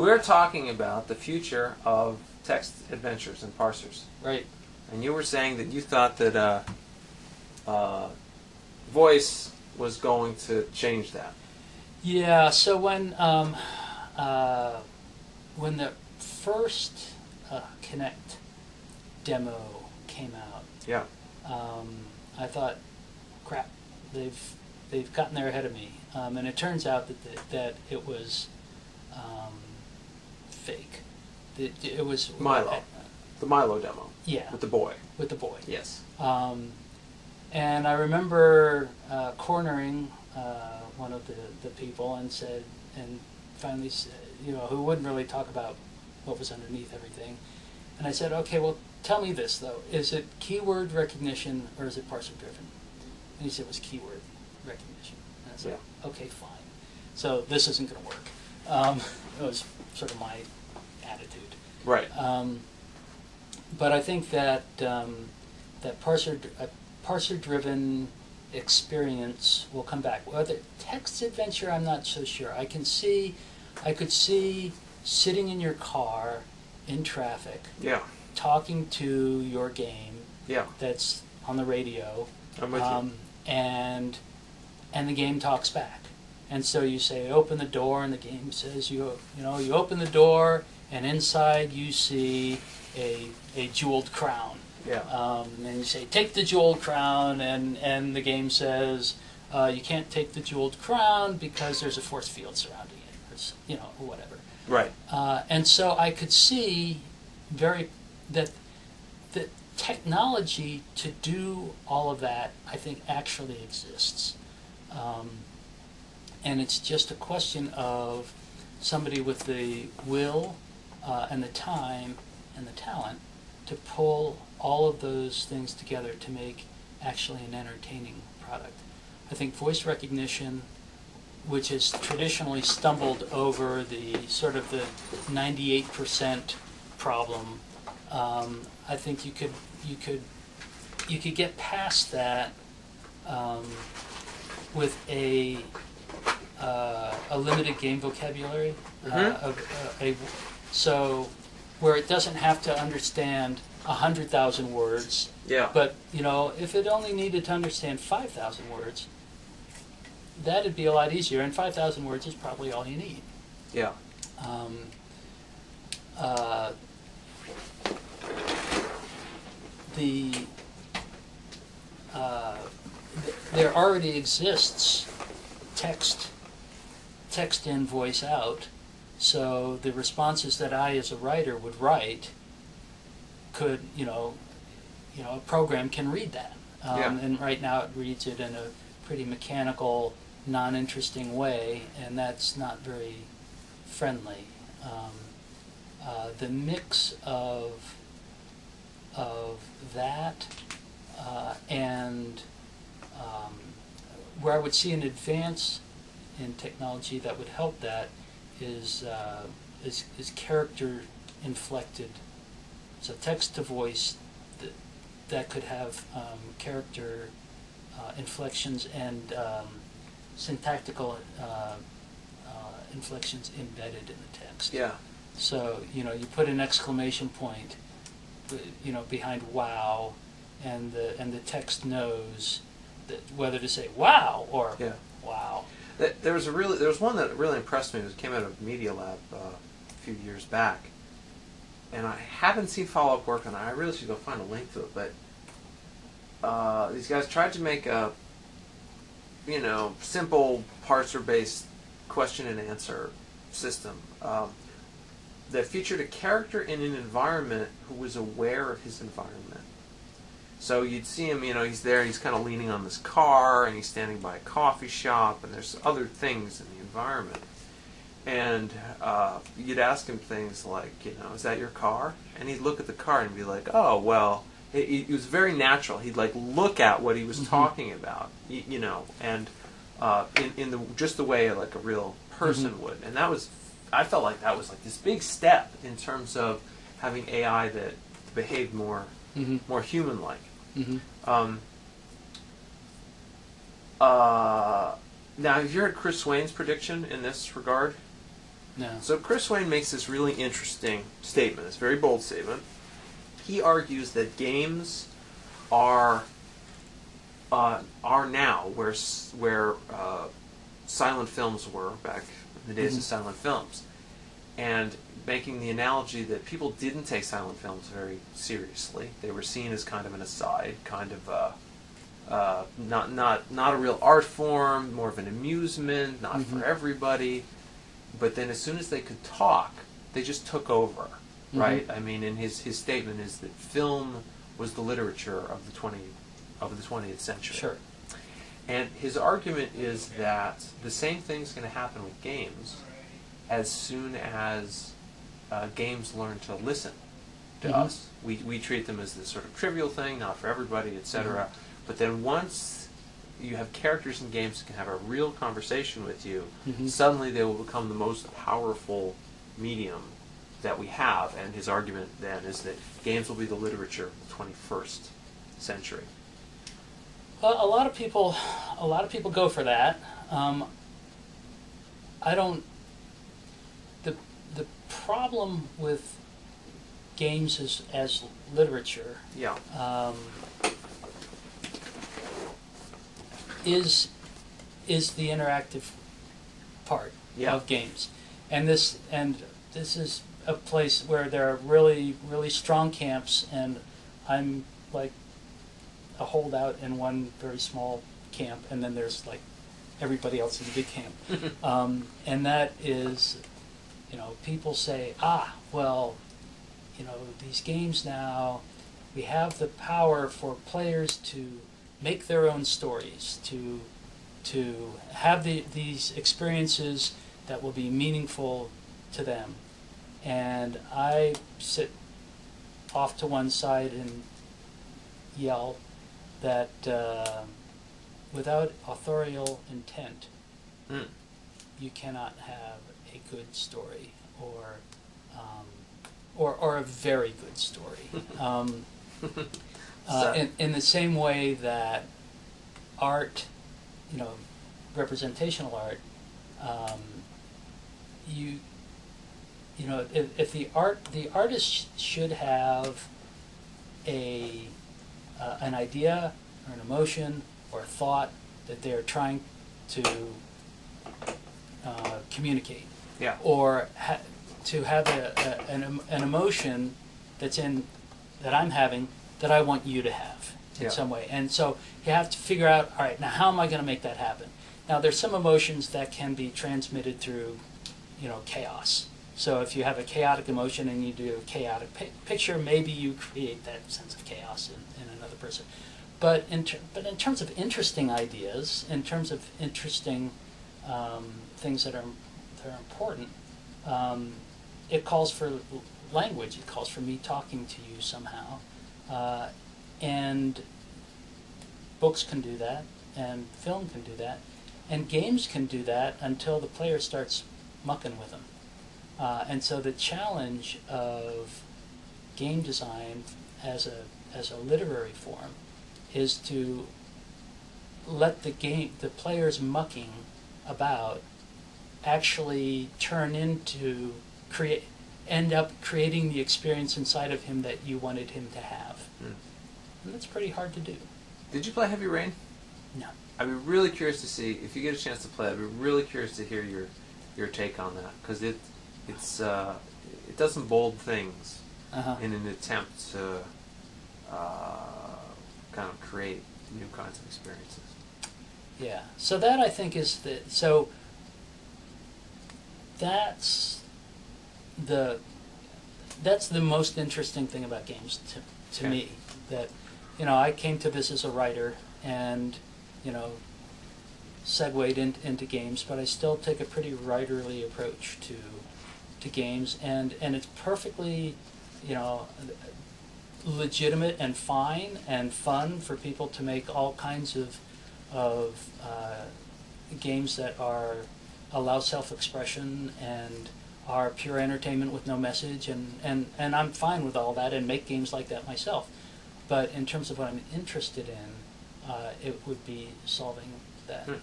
We're talking about the future of text adventures and parsers. Right. And you were saying that you thought that uh, uh, voice was going to change that. Yeah. So when um, uh, when the first uh, Kinect demo came out, Yeah. um, I thought, crap, they've they've gotten there ahead of me, um, and it turns out that the, that it was um, fake. It, it was Milo. The Milo demo yeah, with the boy. with the boy. Yes. Um, and I remember uh, cornering uh, one of the, the people and said, and finally, said, you know, who wouldn't really talk about what was underneath everything. And I said, okay, well, tell me this though: is it keyword recognition or is it parser driven? And he said it was keyword recognition. And I said, okay, fine. So this isn't going to work. Um, it was sort of my attitude. Right. Um, but I think that um, that parser a parser driven experience will come back. Whether text adventure, I'm not so sure. I can see, I could see sitting in your car in traffic, Yeah. talking to your game Yeah. that's on the radio, I'm with um, and and the game talks back. And so you say, open the door, and the game says, you you know, you open the door, and inside you see a a jeweled crown. Yeah. Um, and you say, take the jeweled crown, and and the game says, uh, you can't take the jeweled crown because there's a force field surrounding it, or you know, or whatever. right. Uh, and so I could see very that the technology to do all of that, I think, actually exists. Um, and it's just a question of somebody with the will uh, and the time and the talent to pull all of those things together to make actually an entertaining product. I think voice recognition which has traditionally stumbled over the sort of the 98% problem. Um, I think you could you could you could get past that um, with a uh, a limited game vocabulary. Uh, Mhm. of, uh, a, so where it doesn't have to understand hundred thousand words, Yeah. but you know if it only needed to understand five thousand words, that'd be a lot easier. And five thousand words is probably all you need. yeah. Um, uh, the uh, th- there already exists text text in voice out so the responses that i as a writer would write could you know you know a program can read that um, Yeah. and right now it reads it in a pretty mechanical non-interesting way and that's not very friendly um, uh, the mix of of that uh, and um, where I would see an advance in technology that would help that is uh, is, is character inflected. So text to voice that, that could have um, character uh, inflections and um, syntactical uh, uh, inflections embedded in the text. Yeah. So, you know, you put an exclamation point, uh, you know, behind wow, and the, and the text knows that whether to say wow or Yeah. There was a really there was one that really impressed me. It came out of Media Lab uh, a few years back, and I haven't seen follow up work on it. I really should go find a link to it. But uh, these guys tried to make a you know simple parser based question and answer system um, that featured a character in an environment who was aware of his environment. So you'd see him, you know, he's there, he's kind of leaning on this car, and he's standing by a coffee shop, and there's other things in the environment. And uh, you'd ask him things like, you know, is that your car? And he'd look at the car and be like, oh, well, it, it was very natural. He'd like look at what he was Mhm. talking about, you, you know, and uh, in, in the just the way like a real person Mhm. would. And that was, I felt like that was like this big step in terms of having AI that behaved more Mm-hmm. more human like. Mm-hmm. Um, uh, now, have you heard Chris Swain's prediction in this regard? No. So Chris Swain makes this really interesting statement. This very bold statement. He argues that games are uh, are now where where uh, silent films were back in the days Mhm. of silent films, and making the analogy that people didn't take silent films very seriously. They were seen as kind of an aside, kind of uh, uh, not not not a real art form, more of an amusement, not Mhm. for everybody. But then, as soon as they could talk, they just took over, Mhm. right? I mean, and his his statement is that film was the literature of the twenty of the twentieth century. Sure. And his argument is that the same thing's going to happen with games as soon as uh, games learn to listen to Mhm. us. We, we treat them as this sort of trivial thing, not for everybody, etc. But then once you have characters in games that can have a real conversation with you, Mhm. suddenly they will become the most powerful medium that we have. And his argument then is that games will be the literature of the 21st century. Well, a lot of people, a lot of people go for that. Um, I don't. the The problem with games as as literature Yeah. um, is is the interactive part Yeah. of games, and this and this is a place where there are really really strong camps, and I'm like a holdout in one very small camp, and then there's like everybody else in the big camp, um, and that is, you know, people say, ah, well, you know, these games now, we have the power for players to make their own stories, to to have the, these experiences that will be meaningful to them. And I sit off to one side and yell that uh, without authorial intent, Mm. you cannot have a good story or um, or, or a very good story. Um, uh, in, in the same way that art, you know, representational art, um, you, you know, if, if the art, the artist should have a, uh, an idea or an emotion or a thought that they're trying to uh, communicate Yeah. or ha- to have a, a, an, an emotion that's in that I'm having that I want you to have in Yeah. some way. And so you have to figure out, all right, now how am I going to make that happen? Now there's some emotions that can be transmitted through, you know, chaos. So if you have a chaotic emotion and you do a chaotic pi- picture, maybe you create that sense of chaos in, in another person. But in ter- but in terms of interesting ideas, in terms of interesting um, things that are that are important, um, it calls for language. It calls for me talking to you somehow, uh, and books can do that, and film can do that, and games can do that until the player starts mucking with them. Uh, and so the challenge of game design as a as a literary form is to let the game the players mucking about actually turn into create end up creating the experience inside of him that you wanted him to have. Mm. And that's pretty hard to do. Did you play Heavy Rain? No. I'd be really curious to see if you get a chance to play. I'd be really curious to hear your your take on that because it it's uh, it does some bold things Uh-huh. in an attempt to uh, kind of create new kinds of experiences. Yeah. So that I think is the so that's the that's the most interesting thing about games to to Okay. me. That you know I came to this as a writer and you know segued in, into games, but I still take a pretty writerly approach to to games, and and it's perfectly you know legitimate and fine and fun for people to make all kinds of of uh, games that are allow self-expression and are pure entertainment with no message and, and, and I'm fine with all that and make games like that myself. But in terms of what I'm interested in, uh, it would be solving that Hmm.